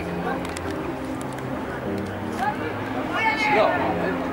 違う